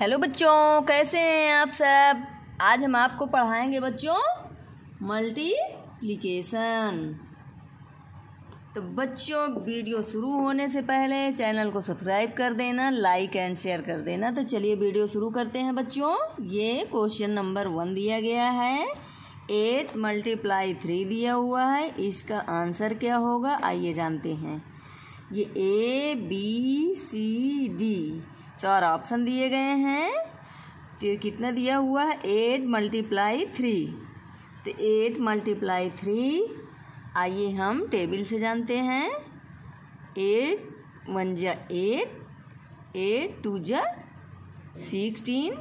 Hello बच्चों, कैसे हैं आप सब? आज हम आपको पढ़ाएँगे बच्चों मल्टीप्लिकेशन। तो बच्चों, वीडियो शुरू होने से पहले चैनल को सब्सक्राइब कर देना, लाइक एंड शेयर कर देना। तो चलिए वीडियो शुरू करते हैं बच्चों। ये क्वेश्चन नंबर वन दिया गया है। एट मल्टीप्लाई थ्री दिया हुआ है। इसका आंसर क्या होगा? आइए जानते हैं। ये ए, बी, सी, डी। चार ऑप्शन दिए गए हैं। तो ये कितना दिया हुआ है? एट मल्टीप्लाई थ्री तो एट मल्टीप्लाई थ्री आइए हम टेबल से जानते हैं। एट वन जा एट एट टू जा सिक्सटीन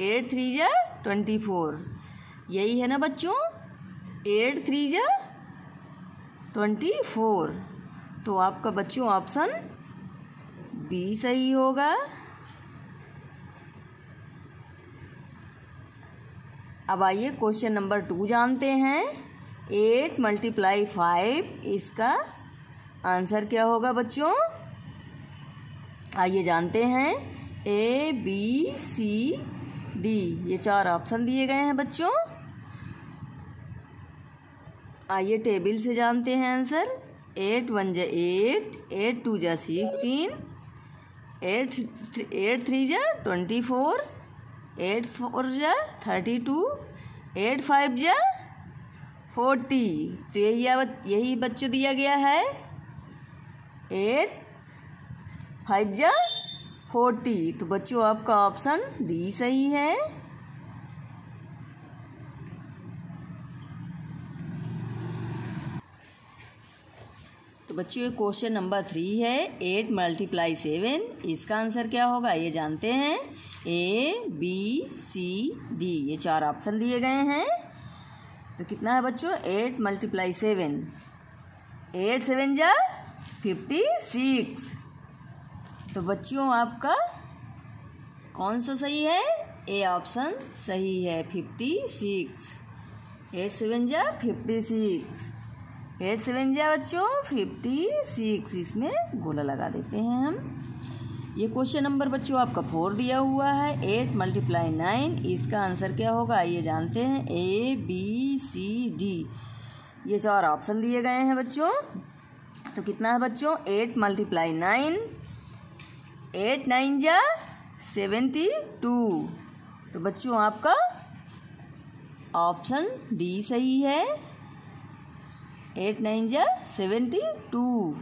एट थ्री जा ट्वेंटी फोर यही है ना बच्चों? एट थ्री जा ट्वेंटी फोर तो आपका बच्चों ऑप्शन बी सही होगा। अब आइए क्वेश्चन नंबर टू जानते हैं। एट मल्टीप्लाई फाइव, इसका आंसर क्या होगा बच्चों? आइए जानते हैं। ए, बी, सी, डी, ये चार ऑप्शन दिए गए हैं बच्चों। आइए टेबल से जानते हैं आंसर एट वन जा एट एट टू जा सिक्सटीन, एट एट थ्री जा ट्वेंटी फोर एट फोर जा, थर्टी टू, एट फाइव जा, फोर्टी। तो यही यही बच्चों दिया गया है। एट फाइव जा, फोर्टी। तो बच्चों, आपका ऑप्शन डी सही है। बच्चों क्वेश्चन नंबर थ्री है. एट मल्टीप्लाई सेवन इसका आंसर क्या होगा? ये जानते हैं. ए बी सी डी ये चार ऑप्शन दिए गए हैं. तो कितना है बच्चों? Eight multiply seven eight seven जा फिफ्टी सिक्स तो बच्चों, आपका कौन सा सही है? ए ऑप्शन सही है फिफ्टी सिक्स एट सेवन जा फिफ्टी सिक्स एट सेवन जा बच्चों, फिफ्टी, सिक्स, इसमें गोला लगा देते हैं हम। ये क्वेश्चन नंबर बच्चों आपका फोर दिया हुआ है। एट मल्टीप्लाई नाइन, इसका आंसर क्या होगा? ये जानते हैं ए बी सी डी ये चार ऑप्शन दिए गए हैं बच्चों। तो कितना है बच्चों? Eight multiply nine, eight nine जा सेवेंटी टू। तो बच्चों आपका ऑप्शन डी सही है। एट नाइन जा सेवेंटी टू।